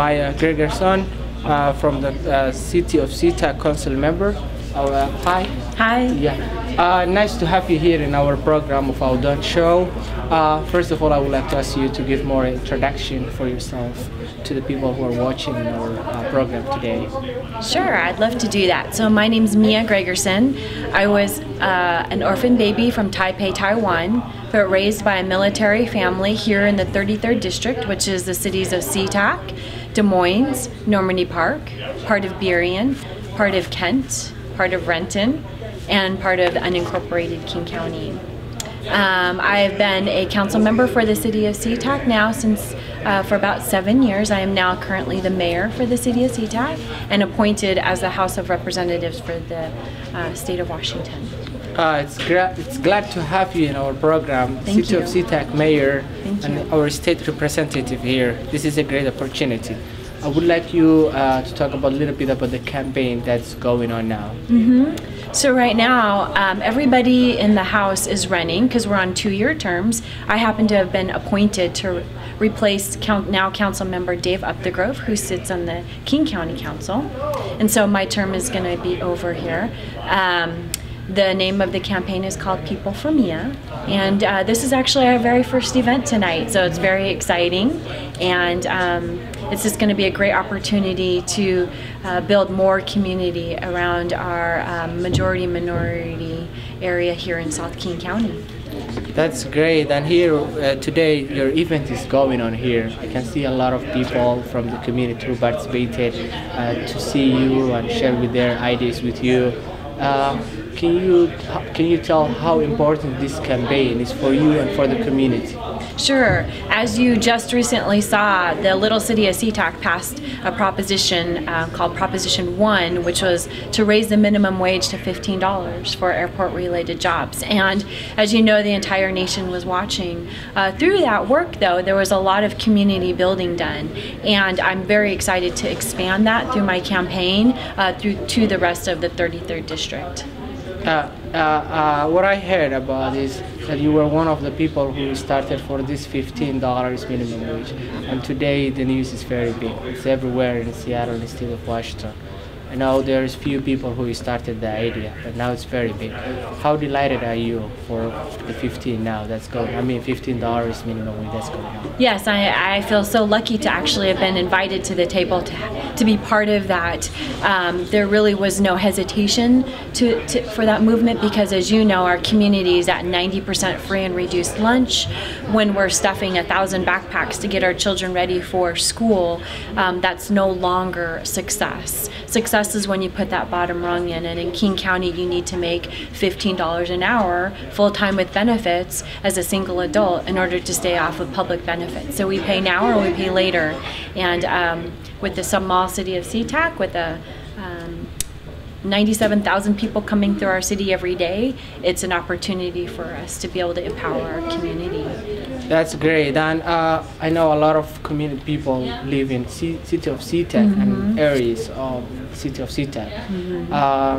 Maya Gregerson uh, from the uh, City of SeaTac Council member. Uh, hi. Hi. Yeah. Uh, nice to have you here in our program of Awdoon Show. Uh, first of all, I would like to ask you to give more introduction for yourself to the people who are watching our uh, program today. Sure, I'd love to do that. So my name's Mia Gregerson. I was uh, an orphan baby from Taipei, Taiwan, but raised by a military family here in the 33rd District, which is the cities of SeaTac, Des Moines, Normandy Park, part of Burien, part of Kent, part of Renton, and part of unincorporated King County. Um, I've been a council member for the city of SeaTac now since uh, for about seven years. I am now currently the mayor for the city of SeaTac and appointed as the House of Representatives for the uh, state of Washington. Uh, it's, gra- it's glad to have you in our program, Thank City of you. SeaTac Mayor Thank and you. our state representative here. This is a great opportunity. I would like you uh, to talk about a little bit about the campaign that's going on now. So right now, um, everybody in the House is running because we're on two-year terms. I happen to have been appointed to replace count, now Council Member Dave Upthegrove, who sits on the King County Council, and so my term is going to be over here. Um, the name of the campaign is called People for Mia, and uh, this is actually our very first event tonight, so it's very exciting, and um, it's just going to be a great opportunity to uh, build more community around our um, majority minority area here in South King County. That's great. And here uh, today, your event is going on here. I can see a lot of people from the community who participated uh, to see you and share with their ideas with you. Uh, can you can you tell how important this campaign is for you and for the community? Sure. As you just recently saw, the little city of SeaTac passed a proposition uh, called Proposition 1, which was to raise the minimum wage to $15 for airport related jobs. And as you know, the entire nation was watching. Uh, through that work, though, there was a lot of community building done. And I'm very excited to expand that through my campaign uh, through to the rest of the 33rd District. Uh, uh, uh, what I heard about is that you were one of the people who started for this $15 minimum wage, and today the news is very big. It's everywhere in Seattle and the state of Washington. I know there's few people who started the idea, but now it's very big. How delighted are you for the 15 now that's going? I mean, $15 minimum wage that's going on. Yes, I, I feel so lucky to actually have been invited to the table to, to be part of that. Um, there really was no hesitation to, to, for that movement because, as you know, our community is at 90% free and reduced lunch. When we're stuffing a thousand backpacks to get our children ready for school, um, that's no longer success. Success is when you put that bottom rung in, and in King County, you need to make $15 an hour full time with benefits as a single adult in order to stay off of public benefits. So we pay now or we pay later. And um, with the small city of SeaTac, with a um, 97,000 people coming through our city every day, it's an opportunity for us to be able to empower our community. That's great. And uh, I know a lot of community people live in C- city of SeaTac and areas of city of SeaTac. Uh,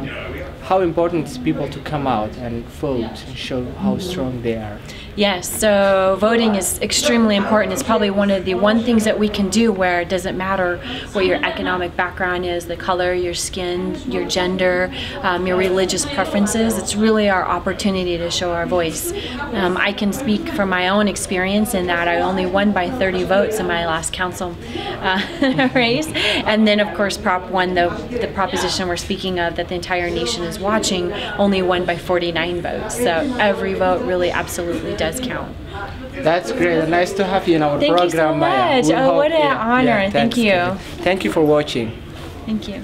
how important is people to come out and vote and show how strong they are? Yes, so voting is extremely important. It's probably one of the one things that we can do where it doesn't matter what your economic background is, the color, your skin, your gender, um, your religious preferences. It's really our opportunity to show our voice. Um, I can speak from my own experience in that I only won by 30 votes in my last council uh, race, and then of course Prop 1, the the proposition we're speaking of that the entire nation is watching, only won by 49 votes. So every vote really absolutely does count. That's great. Nice to have you in our Thank you so program, Maya. much. We Oh, what an honor. Thank you. Thank you for watching. Thank you.